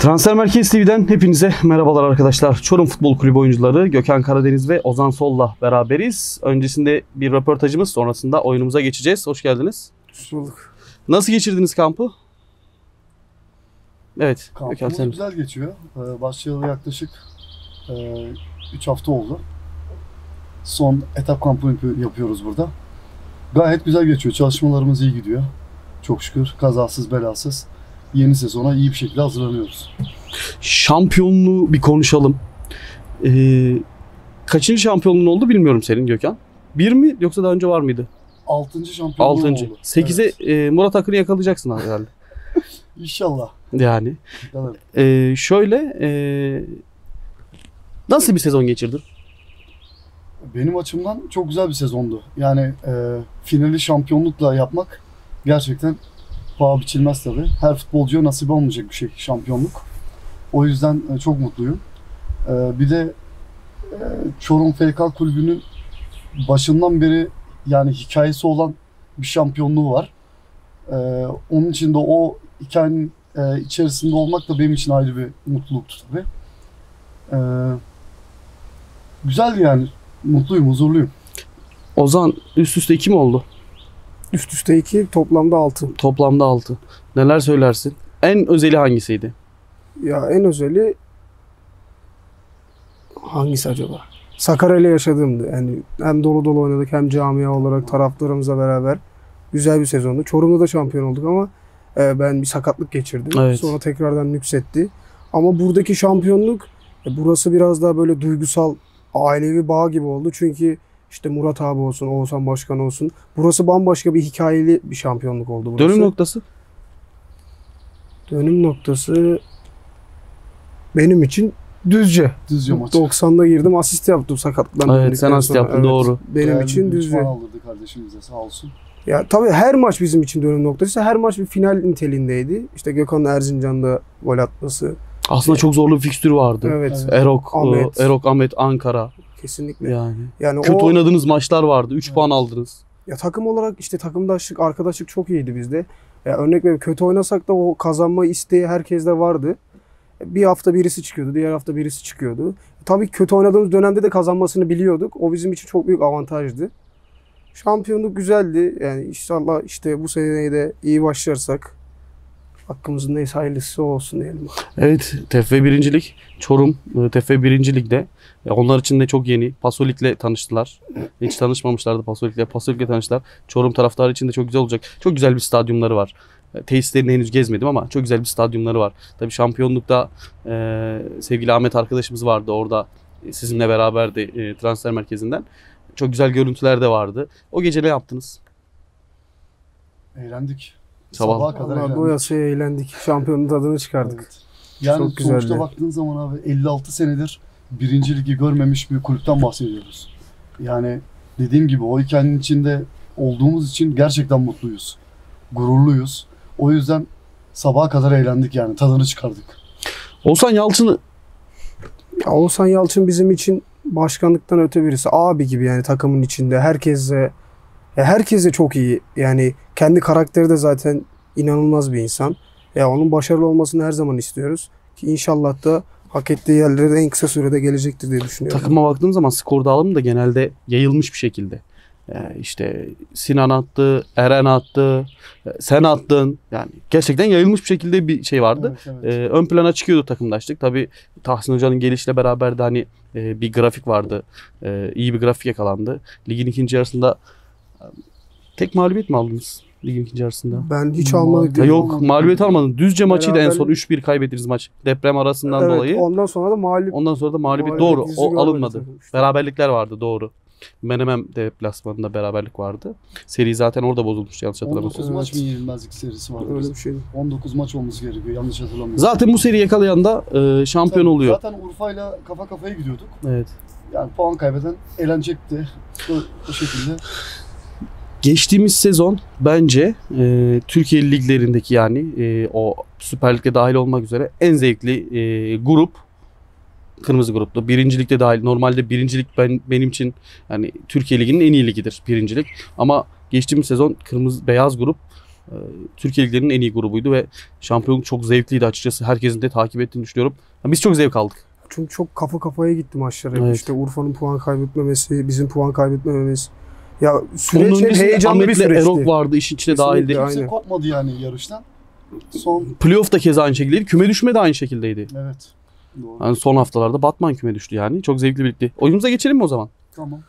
Transfer Merkez TV'den hepinize merhabalar arkadaşlar. Çorum Futbol Kulübü oyuncuları Gökhan Karadeniz ve Ozan Sol'la beraberiz. Öncesinde bir röportajımız sonrasında oyunumuza geçeceğiz. Hoş geldiniz. Hoş bulduk. Nasıl geçirdiniz kampı? Evet. Gökhan Kampımız sen. güzel geçiyor. Ee, başlayalı yaklaşık 3 hafta oldu. Son etap kampı yapı- yapıyoruz burada. Gayet güzel geçiyor. Çalışmalarımız iyi gidiyor. Çok şükür kazasız belasız yeni sezona iyi bir şekilde hazırlanıyoruz. Şampiyonluğu bir konuşalım. Ee, kaçıncı şampiyonluğun oldu bilmiyorum senin Gökhan. Bir mi yoksa daha önce var mıydı? 6. şampiyonluğu Altıncı. oldu. Sekize e, Murat Akın'ı yakalayacaksın herhalde. İnşallah. Yani. Evet. Ee, şöyle e, nasıl bir sezon geçirdin? Benim açımdan çok güzel bir sezondu. Yani e, finali şampiyonlukla yapmak gerçekten paha biçilmez tabii. Her futbolcuya nasip olmayacak bir şey şampiyonluk. O yüzden e, çok mutluyum. E, bir de e, Çorum FK kulübünün başından beri yani hikayesi olan bir şampiyonluğu var. Onun için de o hikayenin içerisinde olmak da benim için ayrı bir mutluluktu tabii. Güzeldi yani. Mutluyum, huzurluyum. Ozan üst üste iki mi oldu? Üst üste 2 toplamda 6. Toplamda 6. Neler söylersin? En özeli hangisiydi? Ya en özeli hangisi acaba? Sakarya ile yaşadığımdı. Yani hem dolu dolu oynadık hem camia olarak taraftarımızla beraber güzel bir sezondu. Çorum'da da şampiyon olduk ama e, ben bir sakatlık geçirdim. Evet. Sonra tekrardan nüksetti. Ama buradaki şampiyonluk e, burası biraz daha böyle duygusal ailevi bağ gibi oldu. Çünkü işte Murat abi olsun, Oğuzhan Başkan olsun. Burası bambaşka bir hikayeli bir şampiyonluk oldu burası. Dönüm noktası? Dönüm noktası benim için Düzce. Düzce maçı. 90'da girdim asist yaptım sakatlıktan Evet, sen asist yaptın, doğru. Benim Değerli için Düzce. aldırdı kardeşimize sağ olsun. Ya tabii her maç bizim için dönüm noktası. Her maç bir final niteliğindeydi. İşte Gökhan Erzincan'da gol atması. Aslında çok zorlu bir fikstür vardı. Evet, Evet. Erok, Ahmet. Erok Ahmet Ankara. Kesinlikle. Yani. Yani Kötü o oynadığınız maçlar vardı. 3 Evet. puan aldınız. ya takım olarak işte takımdaşlık, arkadaşlık çok iyiydi bizde. Ya örnek veriyorum kötü oynasak da o kazanma isteği herkeste vardı. Bir hafta birisi çıkıyordu, diğer hafta birisi çıkıyordu. Tabii kötü oynadığımız dönemde de kazanmasını biliyorduk. O bizim için çok büyük avantajdı. Şampiyonluk güzeldi. Yani inşallah işte bu seneye de iyi başlarsak hakkımızın neyse hayırlısı olsun diyelim. Evet, TFF birincilik. Çorum e, TFF birincilikte. E, Onlar için de çok yeni. Pasolik'le tanıştılar. Hiç tanışmamışlardı Pasolik'le. Pasolik'le tanıştılar. Çorum taraftarı için de çok güzel olacak. Çok güzel bir stadyumları var. E, Tesislerini henüz gezmedim ama çok güzel bir stadyumları var. Tabii şampiyonlukta e, sevgili Ahmet arkadaşımız vardı orada. Sizinle beraberdi e, transfer merkezinden. Çok güzel görüntüler de vardı. O gece ne yaptınız? Eğlendik. Sabah- Sabaha kadar Allah eğlendik. doyasıya eğlendik. Şampiyonun tadını çıkardık. Evet. Yani Çok sonuçta güzeldi. baktığın zaman abi 56 senedir birinci ligi görmemiş bir kulüpten bahsediyoruz. Yani dediğim gibi o hikayenin içinde olduğumuz için gerçekten mutluyuz. Gururluyuz. O yüzden sabaha kadar eğlendik yani tadını çıkardık. Oğuzhan Yalçın'ı Ya Oğuzhan Yalçın bizim için başkanlıktan öte birisi. Abi gibi yani takımın içinde. Herkese ya herkese çok iyi. Yani kendi karakteri de zaten inanılmaz bir insan. Ya onun başarılı olmasını her zaman istiyoruz. Ki inşallah da hak ettiği yerlere de en kısa sürede gelecektir diye düşünüyorum. Takıma baktığım zaman skor dağılımı da genelde yayılmış bir şekilde. Yani işte Sinan attı, Eren attı, sen attın. Yani gerçekten yayılmış bir şekilde bir şey vardı. Evet, evet. Ee, ön plana çıkıyordu takımdaşlık. Tabii Tahsin Hoca'nın gelişle beraber de hani e, bir grafik vardı. E, iyi bir grafik yakalandı. Ligin ikinci yarısında tek mağlubiyet mi aldınız? Ligin ikinci yarısında. Ben hiç Ma- almadık. Ya yok mağlubiyet almadın. Düzce maçıydı en son Beraber- 3-1 kaybettiğiniz maç. Deprem arasından Evet, dolayı. Ondan sonra da mağlup. Ondan sonra da mağlubiyet doğru. O alınmadı. işte. Beraberlikler vardı doğru. Menemen deplasmanında beraberlik vardı. Seri zaten orada bozulmuş yanlış hatırlamıyorsam. 19 maç Evet. bir yenilmezlik serisi vardı. Öyle bizim. bir şey. 19 maç olması gerekiyor yanlış hatırlamıyorum. Zaten bu seri yakalayan da e, şampiyon Zaten- oluyor. Zaten Urfa'yla kafa kafaya gidiyorduk. Evet. Yani puan kaybeden elenecekti. O, o şekilde. Geçtiğimiz sezon bence e, Türkiye liglerindeki yani e, o Süper Lig'de dahil olmak üzere en zevkli e, grup kırmızı gruptu. Birincilikte dahil. Normalde birincilik ben benim için yani Türkiye Ligi'nin en iyi ligidir birincilik. Ama geçtiğimiz sezon kırmızı beyaz grup Ee, Türkiye Liglerinin en iyi grubuydu ve şampiyonluk çok zevkliydi açıkçası. Herkesin de takip ettiğini düşünüyorum. Biz çok zevk aldık. Çünkü çok kafa kafaya gitti maçlar. hep. Evet. İşte Urfa'nın puan kaybetmemesi, bizim puan kaybetmememiz. Ya Onun süreç hep öncesinde heyecanlı bir süreçti. Erok vardı işin içine dahildi. Aynen. Kimse kopmadı yani yarıştan. Son Playoff da keza aynı şekildeydi. Küme düşme de aynı şekildeydi. evet. Doğru. Yani son haftalarda Batman küme düştü yani. Çok zevkli birlikte. Oyunumuza geçelim mi o zaman? Tamam.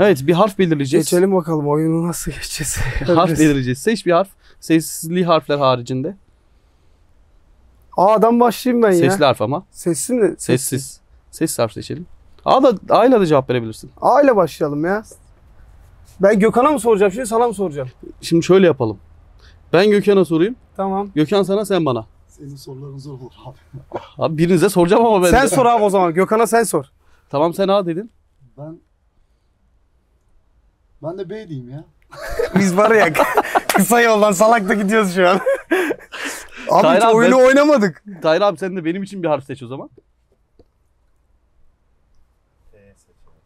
Evet bir harf belirleyeceğiz. Geçelim bakalım oyunu nasıl geçeceğiz. harf belirleyeceğiz. Seç bir harf. Sesli harfler haricinde. A'dan başlayayım ben ya. Sesli harf ama. Sesli mi? Sessiz. Sessiz harf seçelim. A da A ile de cevap verebilirsin. A ile başlayalım ya. Ben Gökhan'a mı soracağım şimdi sana mı soracağım? Şimdi şöyle yapalım. Ben Gökhan'a sorayım. Tamam. Gökhan sana sen bana. Senin soruların zor olur abi. Abi birinize soracağım ama ben Sen de. sor abi o zaman. Gökhan'a sen sor. Tamam sen A dedin. Ben ben de B diyeyim ya. Biz var ya kısa yoldan salakta gidiyoruz şu an. abi hiç abi, oyunu ben- oynamadık. Tahir abi sen de benim için bir harf seç o zaman.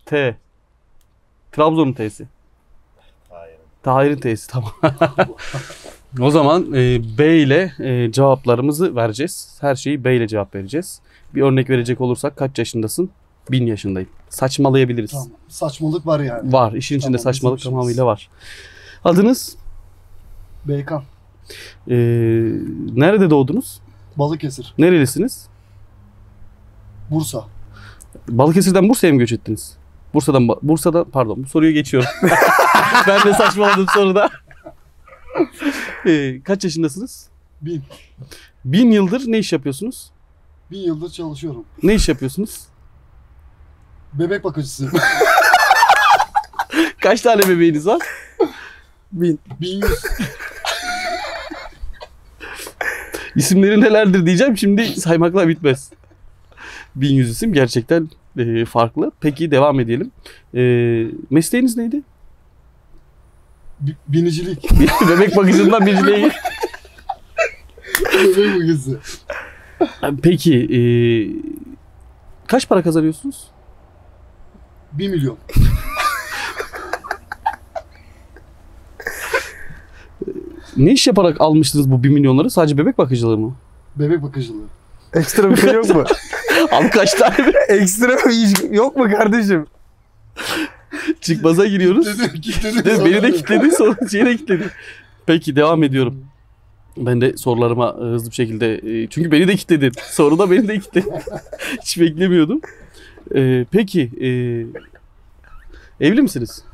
T. Trabzon'un T'si. Tahir'in T'si tamam. o zaman e, B ile e, cevaplarımızı vereceğiz. Her şeyi B ile cevap vereceğiz. Bir örnek verecek olursak kaç yaşındasın? Bin yaşındayım. Saçmalayabiliriz. Tamam. Saçmalık var yani. Var. işin içinde Tamam, saçmalık işimiz. tamamıyla var. Adınız? Beykan. E, nerede doğdunuz? Balıkesir. Nerelisiniz? Bursa. Balıkesir'den Bursa'ya mı göç ettiniz? Bursa'dan Bursa'da pardon bu soruyu geçiyorum. ben de saçmaladım soruda. Ee, kaç yaşındasınız? Bin. Bin yıldır ne iş yapıyorsunuz? Bin yıldır çalışıyorum. Ne iş yapıyorsunuz? Bebek bakıcısıyım. Kaç tane bebeğiniz var? Bin. Bin yüz. İsimleri nelerdir diyeceğim şimdi saymakla bitmez. Bin yüz isim gerçekten e, farklı. Peki devam edelim. E, mesleğiniz neydi? Bi- Binicilik. Bebek bakıcından birine gir. Bebek bakıcısı. Peki e, kaç para kazanıyorsunuz? Bir milyon. Ne iş yaparak almıştınız bu 1 milyonları? Sadece bebek bakıcılığı mı? Bebek bakıcılığı. Ekstra bir şey yok mu? Abi kaç tane Ekstra bir iş yok mu kardeşim? Çıkmaza giriyoruz. Mi? Beni de kilitledi sonra şeyi de kilitledi. Peki devam ediyorum. Ben de sorularıma e, hızlı bir şekilde e, çünkü beni de kilitledi. Soru da beni de kilitledi. Hiç beklemiyordum. E, peki e, evli misiniz?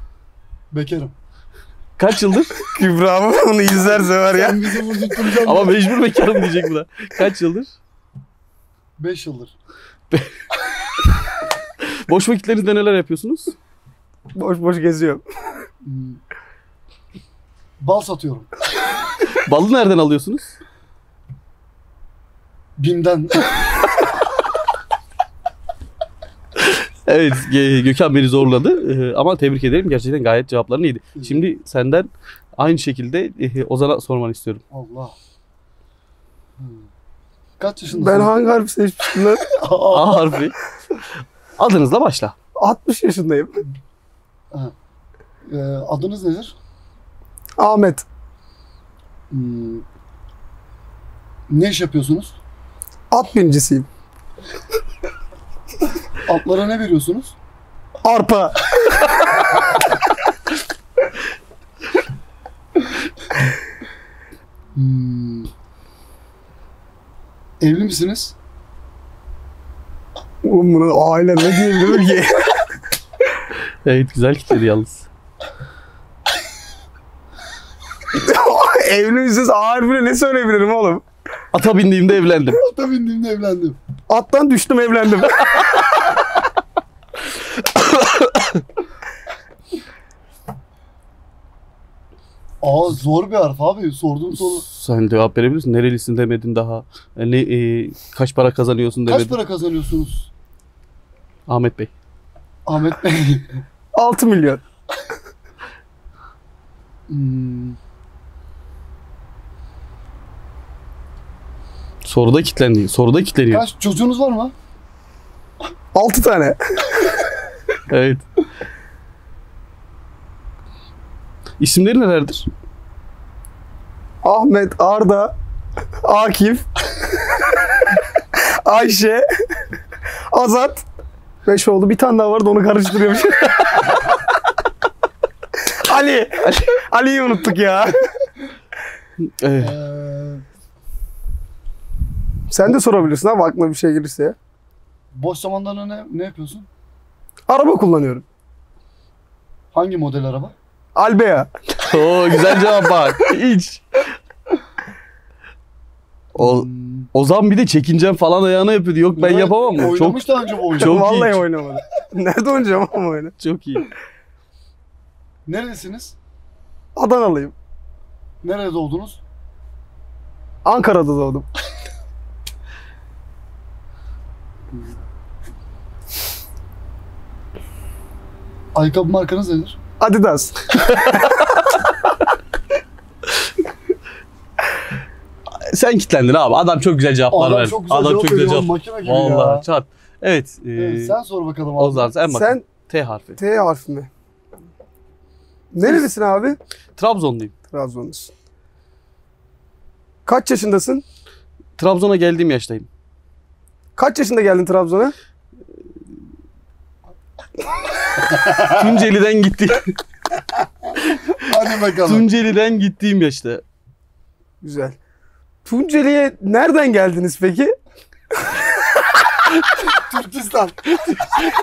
Bekarım. Kaç yıldır? Kübra mı onu izlerse var ya. Sen bizi vurdurturacaksın. Ama mecbur bekarım diyecek buna. Kaç yıldır? 5 yıldır. Boş vakitlerinizde neler yapıyorsunuz? Boş boş geziyorum. Hmm. Bal satıyorum. Balı nereden alıyorsunuz? Bim'den. Evet Gö- Gökhan beni zorladı Ee, ama tebrik ederim gerçekten gayet cevapların iyiydi. Şimdi senden aynı şekilde e, Ozan'a sormanı istiyorum. Allah. Hmm. Kaç yaşındasın? Ben hangi harfi seçmiştim lan? A harfi. Adınızla başla. 60 yaşındayım. Ee, adınız nedir? Ahmet. Hmm. Ne iş yapıyorsunuz? At binicisiyim. Atlara ne veriyorsunuz? Arpa. Hmm. Evli misiniz? Oğlum buna aile ne diyebilirim ki? Evet güzel kitledi yalnız. Evli misiniz? A harfine ne söyleyebilirim oğlum? Ata bindiğimde evlendim. Ata bindiğimde evlendim. Attan düştüm evlendim. Aa zor bir harf abi. Sorduğum soru. Sen cevap verebilirsin. Nerelisin demedin daha. E, Ne, e, kaç para kazanıyorsun demedin. Kaç para kazanıyorsunuz? Ahmet Bey. Ahmet Bey. 6 milyon. Hmm. Soruda kilitlendi. Soruda kilitleniyor. Kaç çocuğunuz var mı? 6 tane. Evet. İsimleri nelerdir? Ahmet, Arda, Akif, Ayşe, Azat. 5 oldu. Bir tane daha vardı onu karıştırıyormuş. Ali. Ali'yi unuttuk ya. Ee, Ee, Sen de sorabilirsin abi aklına bir şey gelirse. boş zamanlarında ne, ne yapıyorsun? Araba kullanıyorum. Hangi model araba? Albea. Oo güzel cevap bak. Hiç. O, Ozan bir de çekincem falan ayağına yapıyordu. Yok ben evet, yapamam mı? Çok Oynamış daha önce bu oyunu. Çok Vallahi iyi. oynamadım. Nerede oynayacağım ama oyunu? çok iyi. Nerelisiniz? Adanalıyım. Nerede doğdunuz? Ankara'da doğdum. Ayakkabı markanız nedir? Adidas. Sen kitlendin abi. Adam çok güzel cevaplar Adam verdi. çok güzel Adam cevap çok güzel veriyor, cevap. makine gibi Vallahi ya. çat. Evet. e, Evet, sen sor bakalım abi. Ozan sen bak. Sen T harfi. T harfi mi? Nerelisin abi? Trabzonluyum. Trabzonlusun. Kaç yaşındasın? Trabzon'a geldiğim yaştayım. Kaç yaşında geldin Trabzon'a? Tunceli'den gitti. Hadi bakalım. Tunceli'den gittiğim yaşta. Güzel. Tunceli'ye nereden geldiniz peki? Türkistan.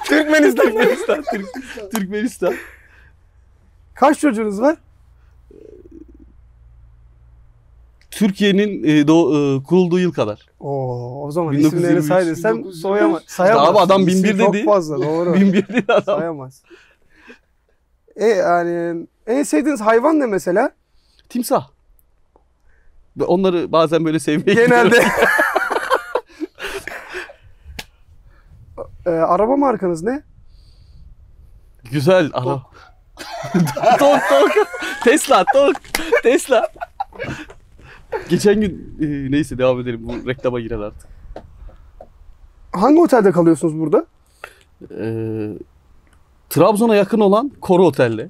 Türkmenistan. Türkmenistan. Türk- Türkmenistan. Kaç çocuğunuz var? Türkiye'nin e, doğ- e, kurulduğu yıl kadar. Oo, o zaman 1923, isimlerini say desem 1923. soyama, sayamaz. Abi adam İsim 1001 çok dedi. fazla doğru. Bin bir değil adam. sayamaz. E yani en sevdiğiniz hayvan ne mesela? Timsah. Onları bazen böyle sevmeye. Genelde. e, araba markanız ne? Güzel ara. tok tok. Tesla tok. Tesla. Geçen gün e, neyse devam edelim. Bu reklama girer artık. Hangi otelde kalıyorsunuz burada? E, Trabzon'a yakın olan Koru Otel'de.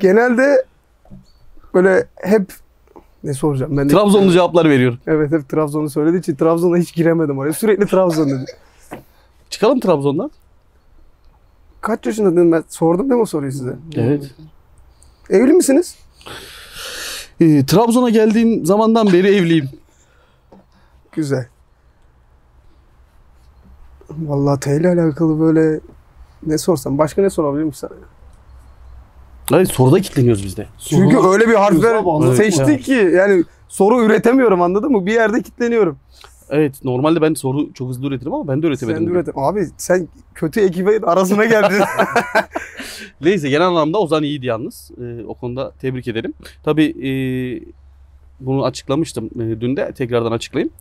Genelde böyle hep ne soracağım ben de. Trabzonlu cevaplar veriyorum. Evet hep Trabzon'u söylediği için Trabzon'a hiç giremedim oraya. Sürekli Trabzon dedi. Çıkalım Trabzon'dan. Kaç yaşında dedim ben sordum değil mi o soruyu size? Evet. Evli misiniz? E, Trabzon'a geldiğim zamandan beri evliyim. Güzel. Vallahi T ile alakalı böyle ne sorsam başka ne sorabilirim sana? Hayır soruda kilitleniyoruz biz de. Çünkü Soru- öyle bir harfler Abi, seçtik mı? ki yani soru üretemiyorum anladın mı? Bir yerde kilitleniyorum. Evet normalde ben soru çok hızlı üretirim ama ben de üretemedim. Sen de. Abi sen kötü ekibin arasına geldin. Neyse genel anlamda Ozan iyiydi yalnız. Ee, o konuda tebrik ederim. Tabii e, bunu açıklamıştım e, dün de tekrardan açıklayayım.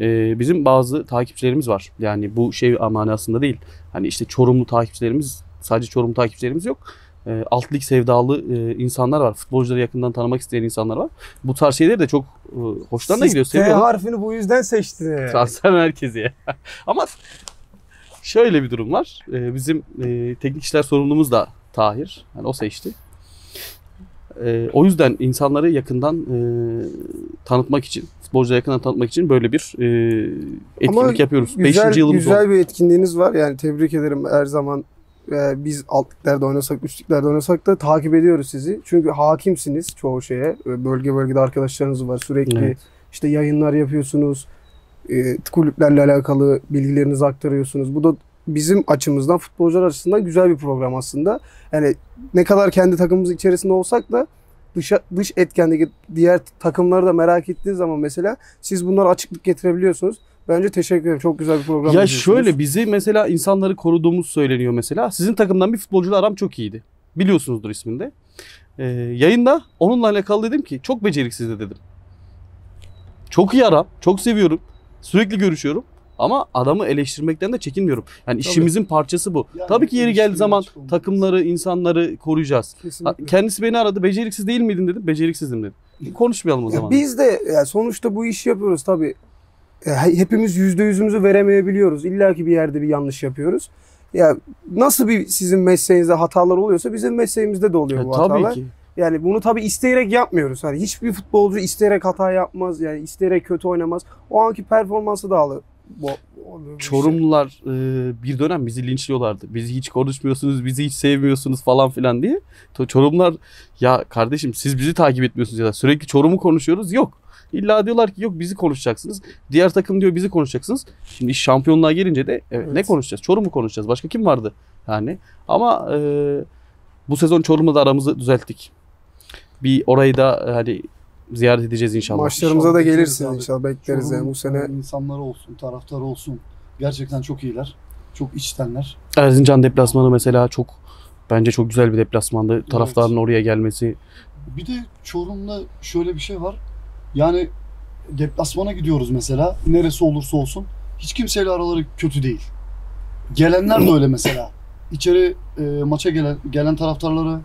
E, bizim bazı takipçilerimiz var. Yani bu şey manasında değil. Hani işte Çorumlu takipçilerimiz sadece Çorumlu takipçilerimiz yok. E, alt lig sevdalı e, insanlar var. Futbolcuları yakından tanımak isteyen insanlar var. Bu tarz şeyleri de çok e, hoşlarına gidiyor. Siz T harfini bu yüzden seçti. Transfer merkezi. Ama şöyle bir durum var. Ee, bizim e, teknik işler sorumlumuz da Tahir. Yani o seçti. Ee, o yüzden insanları yakından e, tanıtmak için, futbolcuları yakından tanıtmak için böyle bir e, etkinlik Ama yapıyoruz. Güzel, Beşinci yılımız güzel oldu. bir etkinliğiniz var. Yani tebrik ederim her zaman e, biz alt liglerde oynasak, üst liglerde oynasak da takip ediyoruz sizi. Çünkü hakimsiniz çoğu şeye. E, Bölge bölgede arkadaşlarınız var. Sürekli Evet. işte yayınlar yapıyorsunuz. E, kulüplerle alakalı bilgilerinizi aktarıyorsunuz. Bu da bizim açımızdan, futbolcular açısından güzel bir program aslında. Yani ne kadar kendi takımımız içerisinde olsak da dış, dış etkendeki diğer takımları da merak ettiğiniz zaman mesela siz bunlara açıklık getirebiliyorsunuz. Bence teşekkür ederim. Çok güzel bir program. Ya şöyle bizi mesela insanları koruduğumuz söyleniyor mesela. Sizin takımdan bir futbolcuyla aram çok iyiydi. Biliyorsunuzdur isminde. Ee, yayında onunla alakalı dedim ki çok beceriksiz de dedim. Çok iyi aram, çok seviyorum. Sürekli görüşüyorum. Ama adamı eleştirmekten de çekinmiyorum. Yani işimizin parçası bu. Yani Tabii ki yeri geldiği zaman olmak. takımları, insanları koruyacağız. Kesinlikle. Kendisi beni aradı. Beceriksiz değil miydin dedim. Beceriksizdim dedim. Konuşmayalım o Ya zaman. biz de ya sonuçta bu işi yapıyoruz tabii. E, he- hepimiz yüzde yüzümüzü veremeyebiliyoruz. İlla ki bir yerde bir yanlış yapıyoruz. Ya nasıl bir sizin mesleğinizde hatalar oluyorsa bizim mesleğimizde de oluyor E, bu tabii hatalar. ki. Yani bunu tabii isteyerek yapmıyoruz. Hani hiçbir futbolcu isteyerek hata yapmaz. Yani isteyerek kötü oynamaz. O anki performansı da. Bu, şey. Çorumlular e, bir dönem bizi linçliyorlardı. Bizi hiç konuşmuyorsunuz, bizi hiç sevmiyorsunuz falan filan diye. Çorumlar ya kardeşim siz bizi takip etmiyorsunuz ya da sürekli Çorum'u konuşuyoruz. Yok. İlla diyorlar ki yok bizi konuşacaksınız. Diğer takım diyor bizi konuşacaksınız. Şimdi şampiyonluğa gelince de evet, ne Evet. konuşacağız? Çorum'u konuşacağız. Başka kim vardı? Yani ama e, bu sezon Çorum'la da aramızı düzelttik. Bir orayı da e, hani ziyaret edeceğiz inşallah. Maçlarımıza da İnşallah gelirsiniz abi. inşallah bekleriz yani bu sene. insanları olsun, taraftarı olsun. Gerçekten çok iyiler. Çok içtenler. Erzincan deplasmanı mesela çok bence çok güzel bir deplasmandı. Taraftarın oraya gelmesi. Bir de Çorum'da şöyle bir şey var. Yani deplasmana gidiyoruz mesela. Neresi olursa olsun. Hiç kimseyle araları kötü değil. Gelenler de öyle mesela. İçeri e, maça gelen gelen taraftarlara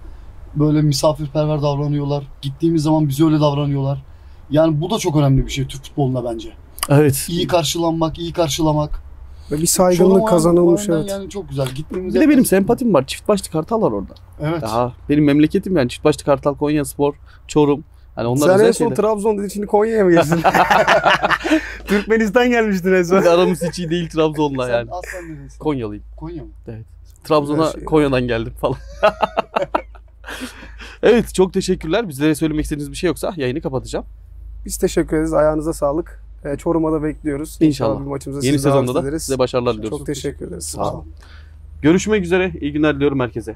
böyle misafirperver davranıyorlar. Gittiğimiz zaman bize öyle davranıyorlar. Yani bu da çok önemli bir şey Türk futbolunda bence. Evet. İyi karşılanmak, iyi karşılamak. Ve bir saygınlık kazanılmış evet. Yani çok güzel. Gittiğimiz Bir de benim sempatim var. Çift başlı kartal var orada. Evet. Ya benim memleketim yani. Çift başlı kartal, Konya Spor, Çorum. Hani onlar Sen en son şeyler. Trabzon dedin şimdi Konya'ya mı geldin? Türkmenistan gelmiştin en son. Aramız hiç iyi değil Trabzon'la Sen yani. aslen neresin? Konyalıyım. Konya mı? Trabzon'a Güzel şey. Konya'dan geldim falan. evet çok teşekkürler. Bizlere söylemek istediğiniz bir şey yoksa yayını kapatacağım. Biz teşekkür ederiz. Ayağınıza sağlık. Ee, Çorum'a da bekliyoruz. İnşallah. bir maçımıza Yeni sezonda da ederiz. size başarılar diliyoruz. Çok teşekkür ederiz. Sağ olun. Görüşmek üzere. İyi günler diliyorum herkese.